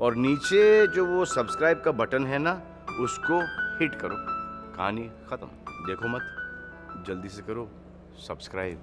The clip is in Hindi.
और नीचे जो वो सब्सक्राइब का बटन है ना, उसको हिट करो। कहानी ख़त्म। देखो मत। जल्दी से करो। सब्सक्राइब